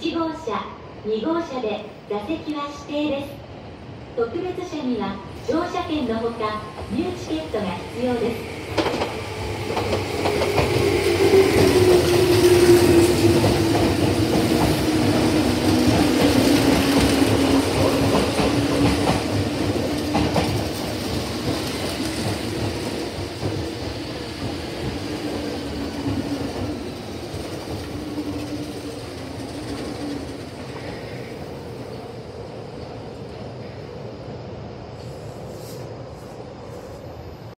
1号車2号車で座席は指定です。特別車には乗車券のほか入チケットが必要です。